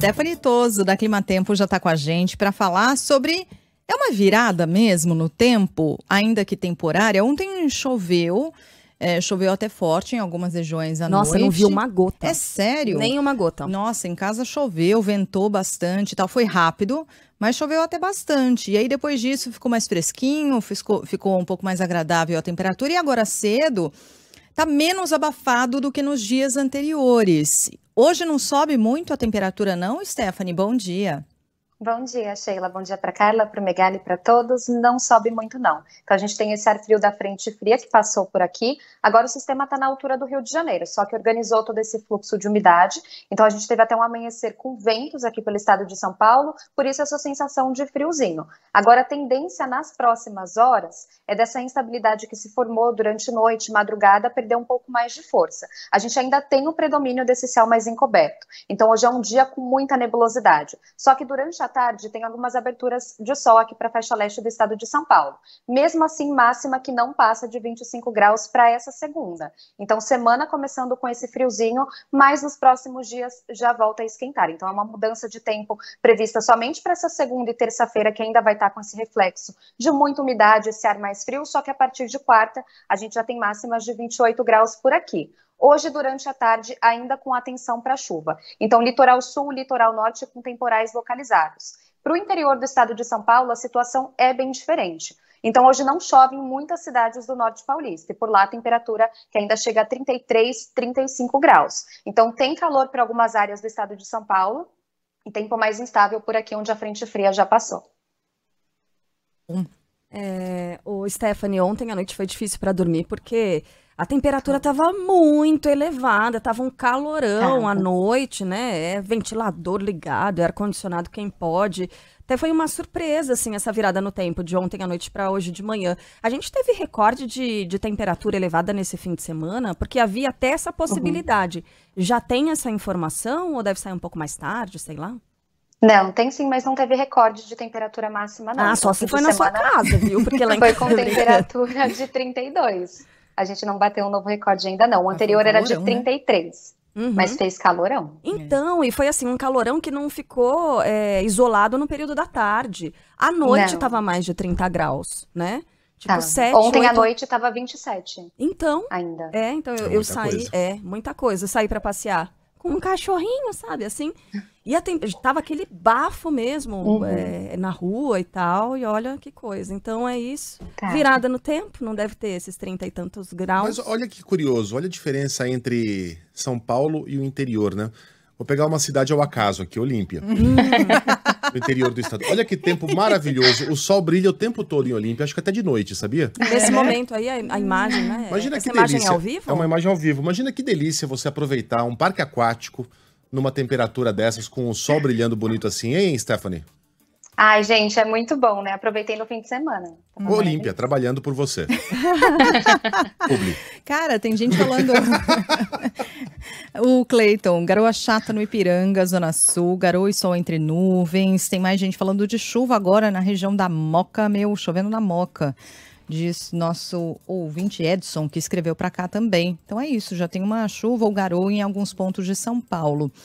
Stephanie Toso, da Climatempo, já está com a gente para falar sobre. É uma virada mesmo no tempo, ainda que temporária? Ontem choveu. É, choveu até forte em algumas regiões à Nossa, noite. não vi uma gota. É sério? Nem uma gota. Nossa, em casa choveu, ventou bastante e tal. Foi rápido, mas choveu até bastante. E aí, depois disso, ficou mais fresquinho, ficou, ficou um pouco mais agradável a temperatura. E agora cedo, tá menos abafado do que nos dias anteriores. Hoje não sobe muito a temperatura, não, Stephanie? Bom dia. Bom dia, Sheila. Bom dia para Carla, para o Megali, para todos. Não sobe muito, não. Então, a gente tem esse ar frio da frente fria que passou por aqui. Agora, o sistema está na altura do Rio de Janeiro, só que organizou todo esse fluxo de umidade. Então, a gente teve até um amanhecer com ventos aqui pelo estado de São Paulo, por isso essa sensação de friozinho. Agora, a tendência nas próximas horas é dessa instabilidade que se formou durante noite, madrugada, perder um pouco mais de força. A gente ainda tem o predomínio desse céu mais encoberto. Então, hoje é um dia com muita nebulosidade. Só que durante a tarde tem algumas aberturas de sol aqui para a faixa leste do estado de São Paulo. Mesmo assim, máxima que não passa de 25 graus para essa segunda. Então, semana começando com esse friozinho, mas nos próximos dias já volta a esquentar. Então, é uma mudança de tempo prevista somente para essa segunda e terça-feira, que ainda vai estar com esse reflexo de muita umidade, esse ar mais frio, só que a partir de quarta a gente já tem máximas de 28 graus por aqui. Hoje, durante a tarde, ainda com atenção para chuva. Então, litoral sul, litoral norte com temporais localizados. Para o interior do estado de São Paulo, a situação é bem diferente. Então, hoje não chove em muitas cidades do norte paulista, e por lá a temperatura que ainda chega a 33, 35 graus. Então, tem calor para algumas áreas do estado de São Paulo, e tempo mais instável por aqui, onde a frente fria já passou. É, o Stephanie, ontem à noite foi difícil para dormir, porque a temperatura estava muito elevada, estava um calorão à noite, né? É ventilador ligado, é ar-condicionado quem pode. Até foi uma surpresa, assim, essa virada no tempo, de ontem à noite para hoje de manhã. A gente teve recorde de, de temperatura elevada nesse fim de semana, porque havia até essa possibilidade. Uhum. Já tem essa informação ou deve sair um pouco mais tarde, sei lá? Não, tem sim, mas não teve recorde de temperatura máxima, não. Ah, só se foi na sua casa, viu? Porque lá em Foi com temperatura de 32. A gente não bateu um novo recorde ainda, não. O anterior era de 33. Né? Uhum. Mas fez calorão. Então, e foi assim, um calorão que não ficou é, isolado no período da tarde. À noite estava mais de 30 graus, né? Tipo, tá. 7, Ontem 8... à noite estava 27. Então. Ainda. É, então eu, é eu saí. Coisa. É, muita coisa. Eu saí para passear com um cachorrinho, sabe? Assim. E a temp... tava aquele bafo mesmo uhum. é, na rua e tal. E olha que coisa. Então é isso. Tá. Virada no tempo, não deve ter esses 30 e tantos graus. Mas olha que curioso, olha a diferença entre São Paulo e o interior, né? Vou pegar uma cidade ao acaso aqui, Olímpia. Hum. no interior do estado. Olha que tempo maravilhoso. O sol brilha o tempo todo em Olímpia, acho que até de noite, sabia? Nesse é. momento aí, a, a, imagem, né? Imagina Essa que imagem delícia. é ao vivo? É uma imagem ao vivo. Imagina que delícia você aproveitar um parque aquático numa temperatura dessas, com o sol brilhando bonito assim, hein, Stephanie? Ai, gente, é muito bom, né? Aproveitei no fim de semana. Tá Olímpia, trabalhando por você. Cara, tem gente falando. o Cleiton, garoa chata no Ipiranga, Zona Sul, garoa e sol entre nuvens. Tem mais gente falando de chuva agora na região da Moca, meu, chovendo na Moca. Diz nosso ouvinte Edson, que escreveu para cá também. Então é isso, já tem uma chuva ou garoa em alguns pontos de São Paulo.